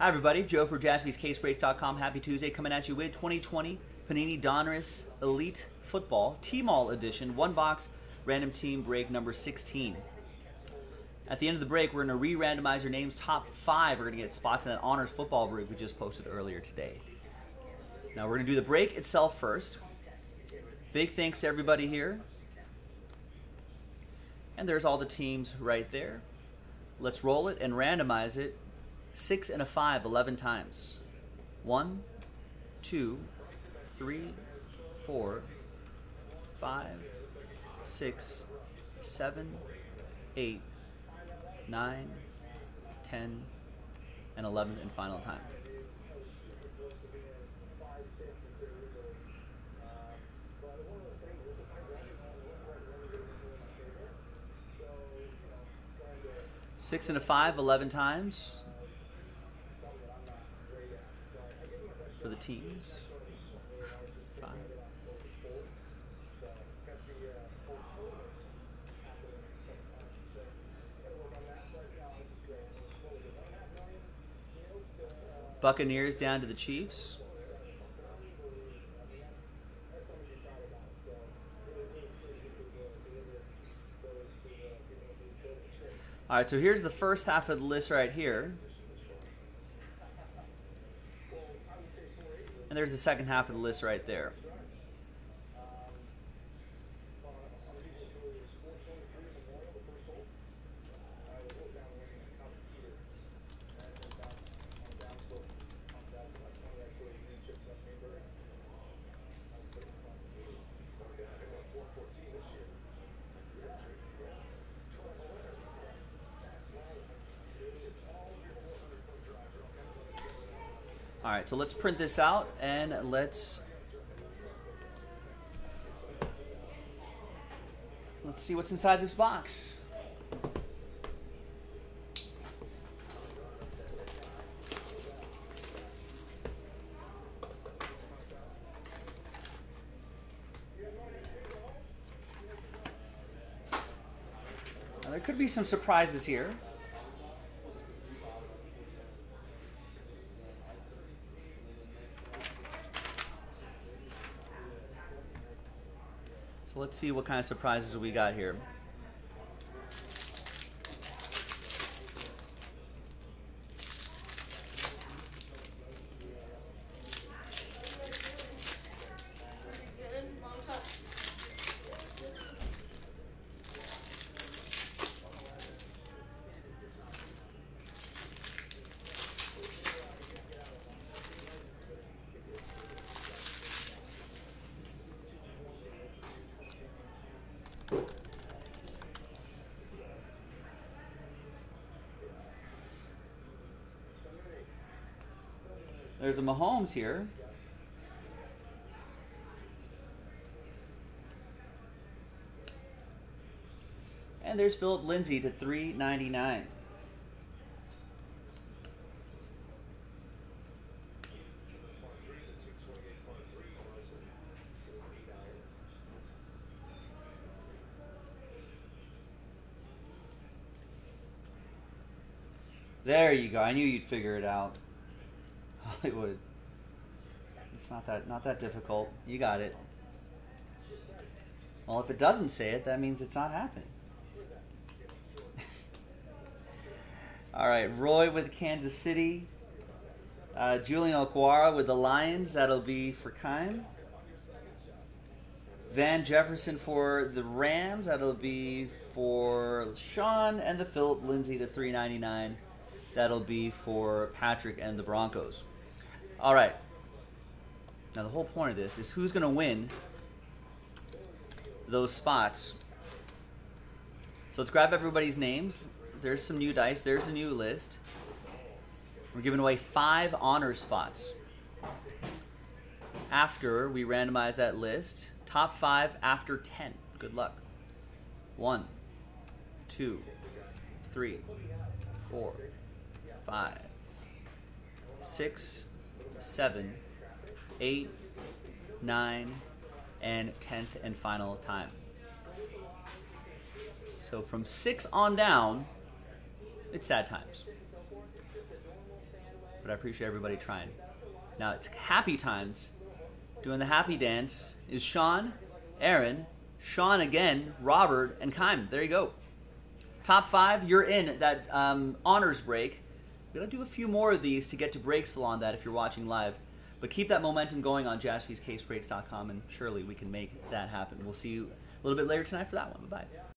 Hi, everybody. Joe for jaspyscasebreaks.com. Happy Tuesday. Coming at you with 2020 Panini Donruss Elite Football T-Mall Edition. One box, random team break number 16. At the end of the break, we're going to re-randomize your names top five. We're going to get spots in that honors football break we just posted earlier today. Now we're going to do the break itself first. Big thanks to everybody here. And there's all the teams right there. Let's roll it and randomize it. Six and a five, 11 times. One, two, three, four, five, six, seven, eight, nine, ten, and 11 and final time. Six and a five, 11 times for the teams. Five. Buccaneers down to the Chiefs. All right, so here's the first half of the list right here. And there's the second half of the list right there. All right, so let's print this out and let's let's see what's inside this box. Now, there could be some surprises here. Let's see what kind of surprises we got here. There's a Mahomes here. And there's Philip Lindsay to 399. There you go. I knew you'd figure it out. Hollywood. It's not that not that difficult. You got it. Well, if it doesn't say it, that means it's not happening. All right, Roy with Kansas City. Uh, Julian Okwara with the Lions. That'll be for Kime. Van Jefferson for the Rams. That'll be for Sean. And the Philip Lindsay to 399. That'll be for Patrick and the Broncos. All right. Now, the whole point of this is who's going to win those spots. So let's grab everybody's names. There's some new dice. There's a new list. We're giving away five honor spots. After we randomize that list, top five after 10. Good luck. One, two, three, four, five, six, seven, eight, nine, and tenth and final time. So from six on down, it's sad times. But I appreciate everybody trying. Now it's happy times. Doing the happy dance is Sean, Aaron, Sean again, Robert, and Kime. There you go. Top five, you're in that um, honors break. We're gonna do a few more of these to get to Breaksville on that if you're watching live. But keep that momentum going on jaspyscasebreaks.com, and surely we can make that happen. We'll see you a little bit later tonight for that one. Bye bye.